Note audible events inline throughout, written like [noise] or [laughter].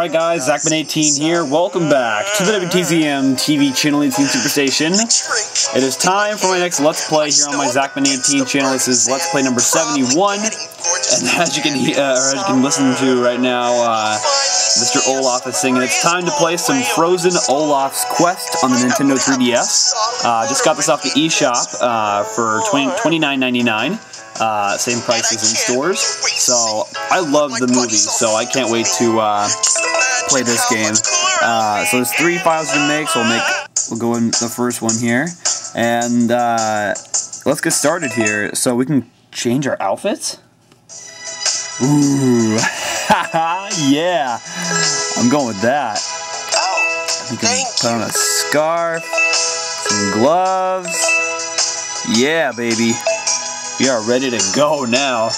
Alright guys, Zachman18 here. Welcome back to the WTZM TV channel 18 Superstation. It is time for my next Let's Play here on my Zachman18 channel. This is Let's Play number 71. And as you can uh, or as you can listen to right now, uh, Mr. Olaf is singing. It's time to play some Frozen Olaf's Quest on the Nintendo 3DS. Uh, just got this off the eShop uh, for 20, $29.99. Uh, same prices in stores. So I love the movie, so I can't wait to uh, play this game. Uh, so there's three files to make, so we'll make we'll go in the first one here, and uh, let's get started here. So we can change our outfits. Ooh, [laughs] yeah, I'm going with that. We can put on a scarf, some gloves. Yeah, baby. We are ready to go now.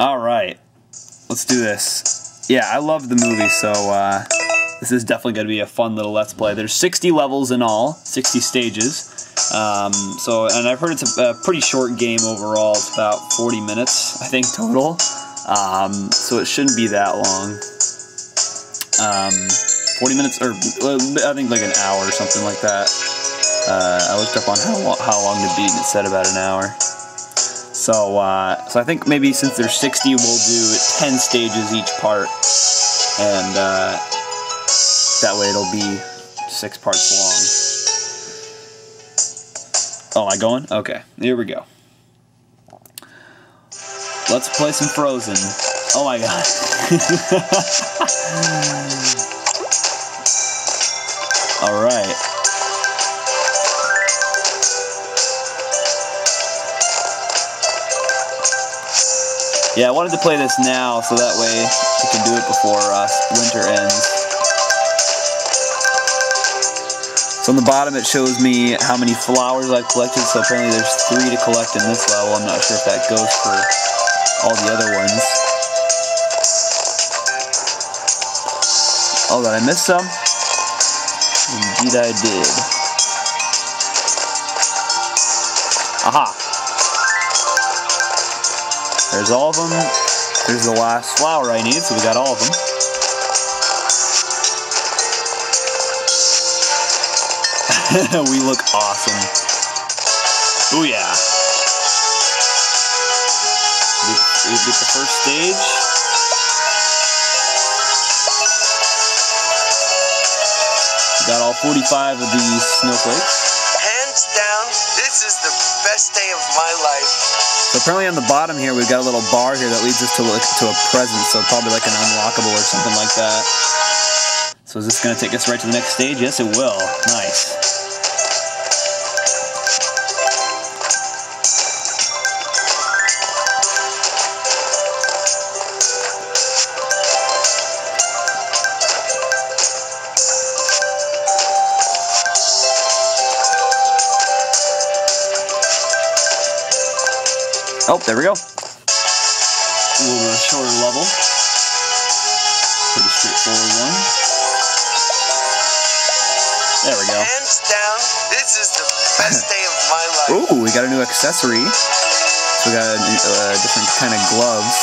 Alright. Let's do this. Yeah, I love the movie, so uh, this is definitely going to be a fun little Let's Play. There's 60 levels in all, 60 stages. Um, so, and I've heard it's a, a, pretty short game overall. It's about 40 minutes, I think, total. Um, so it shouldn't be that long. Um, 40 minutes, or I think like an hour or something like that. Uh, I looked up on how, how long to beat and it said about an hour. So, uh, so I think maybe since there's 60, we'll do 10 stages each part. And uh, that way it'll be six parts long. Oh, am I going? Okay, here we go. Let's play some Frozen. Oh my god. [laughs] Alright. Yeah, I wanted to play this now so that way we can do it before uh, winter ends. So on the bottom it shows me how many flowers I've collected, so apparently there's three to collect in this level. I'm not sure if that goes for all the other ones. Oh, did I miss some? Indeed I did. Aha! There's all of them. There's the last flower I need, so we got all of them. [laughs] we look awesome. Oh yeah. We, get the first stage. Got all 45 of these snowflakes. Hands down, this is the best day of my life. So apparently on the bottom here, we've got a little bar here that leads us to, look, to a present, so probably like an unlockable or something like that. So is this going to take us right to the next stage? Yes, it will. Nice. Oh, there we go. A little bit of shorter level. Pretty straightforward one. There we go. Hands down, this is the best day of my life. Ooh, we got a new accessory. So we got a, a different kind of gloves.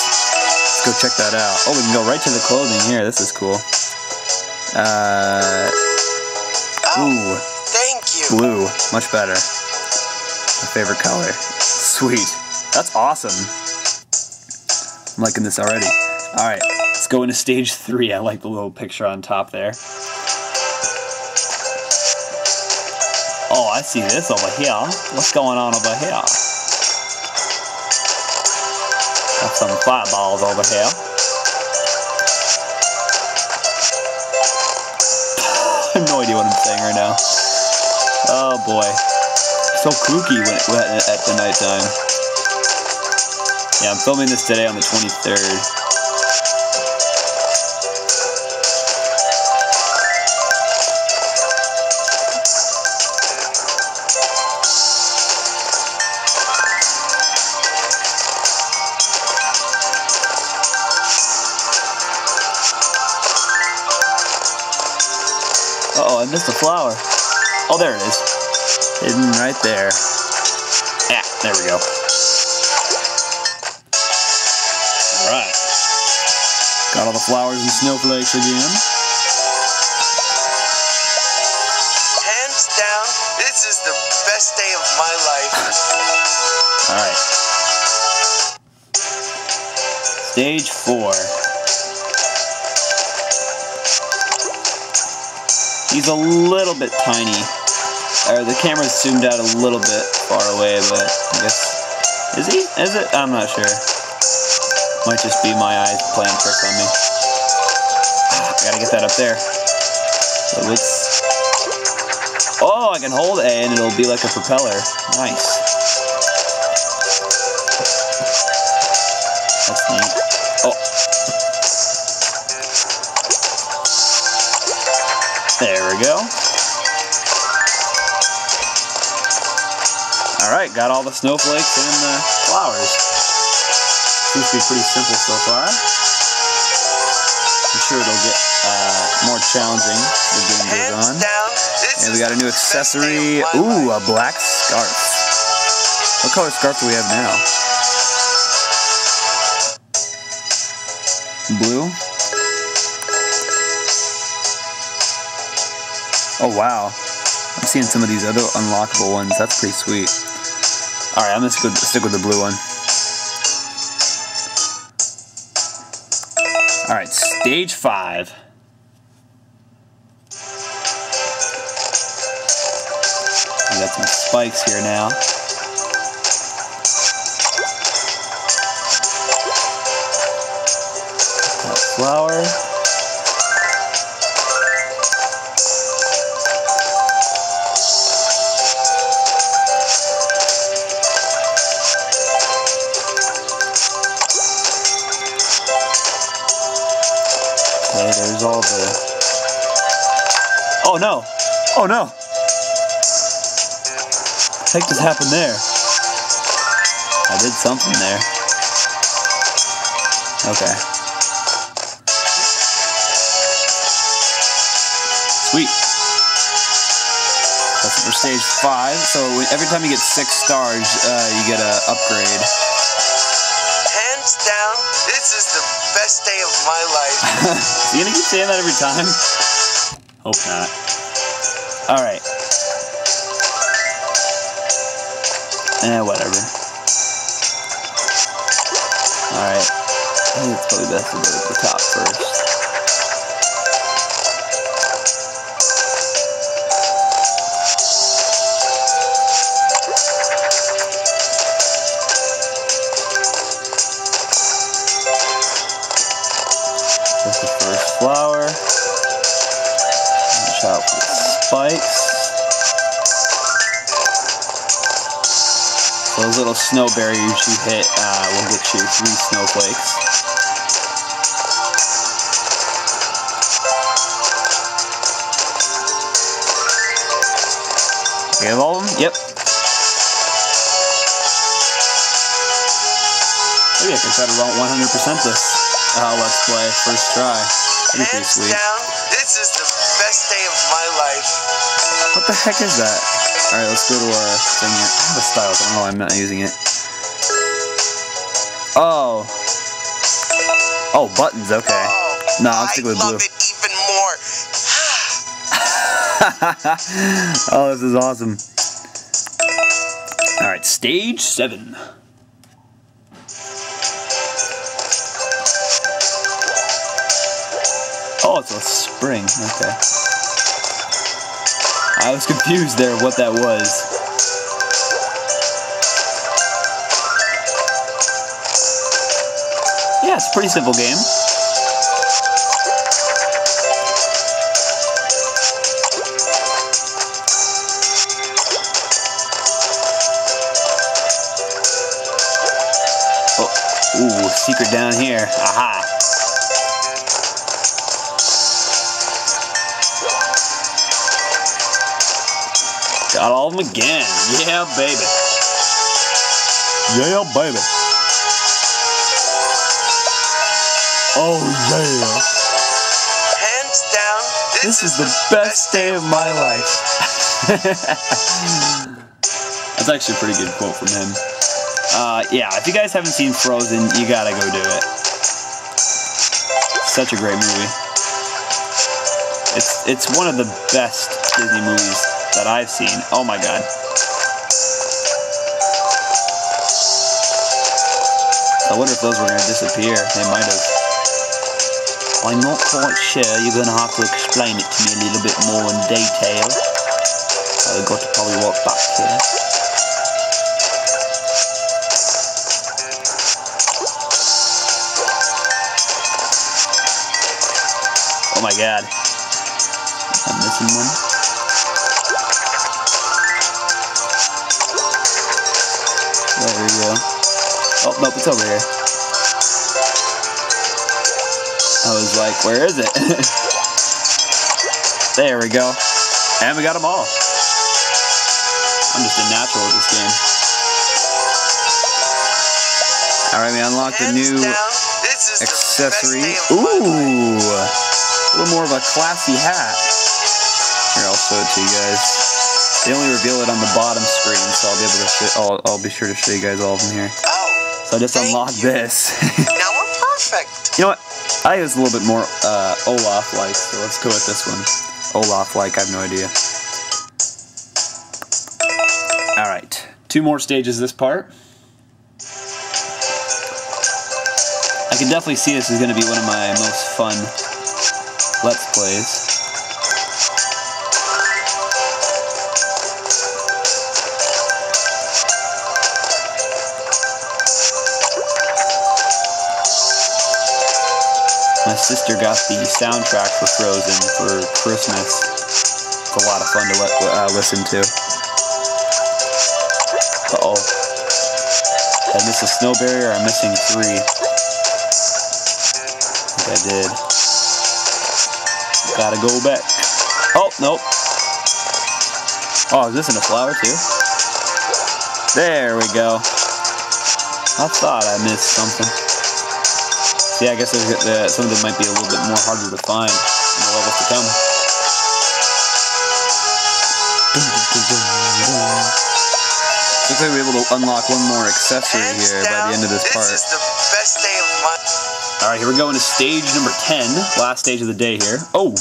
Let's go check that out. Oh, we can go right to the clothing here. This is cool. Uh, oh, ooh. Thank you. Blue. Much better. My favorite color. Sweet. That's awesome. I'm liking this already. Alright, let's go into stage three. I like the little picture on top there. Oh, I see this over here. What's going on over here? Got some fireballs over here. [laughs] I have no idea what I'm saying right now. Oh boy. So kooky when, at the nighttime. Yeah, I'm filming this today on the 23rd. Uh oh, I missed a flower. Oh, there it is. Hidden right there. Yeah, there we go. Flowers and snowflakes again. Hands down, this is the best day of my life. Alright. Stage four. He's a little bit tiny. Or the camera's zoomed out a little bit far away, but I guess. Is he? Is it? I'm not sure. Might just be my eyes playing tricks on me. Gotta get that up there. So. Oh, I can hold A and it'll be like a propeller. Nice. That's neat. Oh. There we go. Alright, got all the snowflakes and the flowers. Seems to be pretty simple so far. I'm sure it'll get uh, more challenging the game goes on. And we got a new the best day accessory. Ooh, a black scarf. What color scarf do we have now? Blue? Oh wow. I'm seeing some of these other unlockable ones. That's pretty sweet. Alright, I'm gonna stick with the blue one. Alright, stage five. We got some spikes here now. Got flower. Okay, there's all the. Oh no! Oh no! Heck just happened there? I did something there. Okay. Sweet. That's for stage five. So every time you get six stars, uh, you get an upgrade. Hands down, this is the best day of my life. [laughs] you gonna keep saying that every time? Hope not. Alright. Eh, whatever. Alright. I think it's probably best to go to the top first. That's the first flower. Watch the spikes. Those little snow barriers you hit uh, will get you three snowflakes. We have all of them? Yep. Maybe I can try to run 100% this uh, Let's Play first try. That'd be pretty sweet. down, this is the best day of my life. What the heck is that? Alright, let's go to our thing here. I have a stylus, I don't know why I'm not using it. Oh. Oh, buttons, okay. Oh, No, I'll I stick with love blue. it even more. [sighs] [laughs] oh, this is awesome. Alright, stage seven. Oh, it's a spring. Okay. I was confused there what that was. Yeah, it's a pretty simple game. Oh, ooh, secret down here. Aha. Got all of them again. Yeah, baby. Yeah, baby. Oh, yeah. Hands down, This is the best day of my life. [laughs] That's actually a pretty good quote from him. Uh, yeah, if you guys haven't seen Frozen, you gotta go do it. such a great movie. It's it's one of the best Disney movies that I've seen. Oh my god. I wonder if those were going to disappear. They might have. I'm not quite sure. You're going to have to explain it to me a little bit more in detail. I've got to probably walk back here. Oh my god. I'm missing one. There we go. Oh, nope, it's over here. I was like, where is it? [laughs] there we go. And we got them all. I'm just a natural at this game. Alright, we unlocked a new accessory. Ooh! A little more of a classy hat. Here, I'll show it to you guys. They only reveal it on the bottom screen, so I'll be able to show, I'll, I'll be sure to show you guys all of them here. Oh, So I just unlocked you. this. [laughs] now we're perfect. you know what? I think it's a little bit more uh, Olaf-like, so let's go with this one. Olaf-like, I have no idea. Alright, two more stages this part. I can definitely see this is going to be one of my most fun Let's Plays. My sister got the soundtrack for Frozen for Christmas. It's a lot of fun to let, uh, listen to. Uh oh. I miss a snow barrier? I'm missing three. I I did. Gotta go back. Oh, nope. Oh, is this in a flower too? There we go. I thought I missed something. See, I guess uh, some of them might be a little bit more harder to find in the levels to come. Looks like we're able to unlock one more accessory Hands here by the end of this part. Is the best day of my. All right, here we go into stage number 10, last stage of the day here. Oh!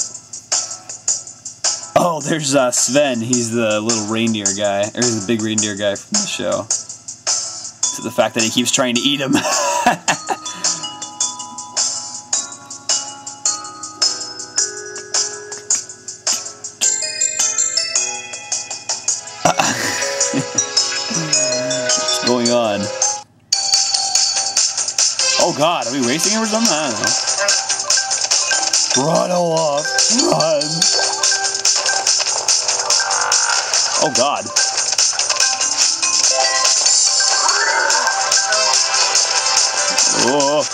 Oh, there's uh, Sven. He's the little reindeer guy, or he's the big reindeer guy from the show. So the fact that he keeps trying to eat him. [laughs] Oh god, are we racing or something? I don't know. Run! Run! Oh god. Oh.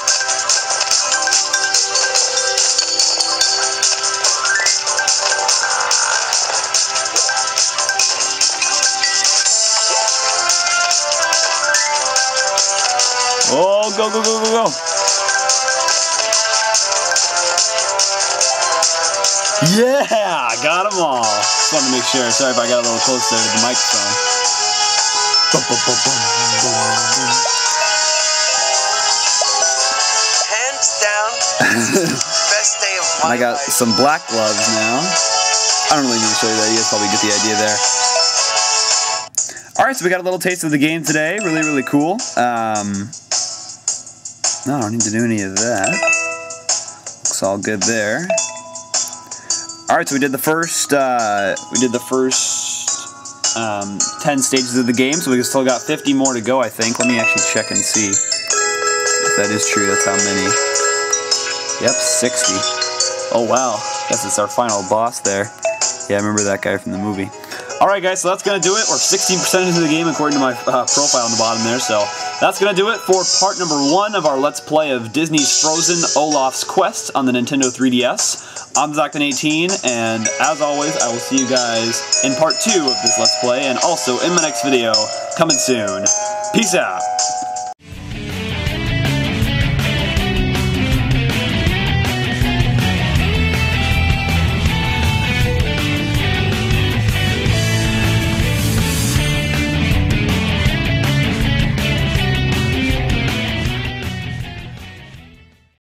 Go, go, go, go, go. Yeah, got them all. Just wanted to make sure. Sorry if I got a little closer to the microphone. Hands down, this is the best day of [laughs] And my I got life. some black gloves now. I don't really need to show you that. You guys probably get the idea there. All right, so we got a little taste of the game today. Really, really cool. Um, no, I don't need to do any of that. Looks all good there. All right, so we did the first. Uh, we did the first um, ten stages of the game. So we still got 50 more to go. I think. Let me actually check and see if that is true. That's how many. Yep, 60. Oh wow, guess it's our final boss there. Yeah, I remember that guy from the movie. Alright guys, so that's to do it. We're 16% into the game according to my uh, profile on the bottom there, so that's going to do it for part number one of our Let's Play of Disney's Frozen Olaf's Quest on the Nintendo 3DS. I'm Zachman18, and as always, I will see you guys in part two of this Let's Play, and also in my next video, coming soon. Peace out!